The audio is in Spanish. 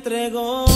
entregó.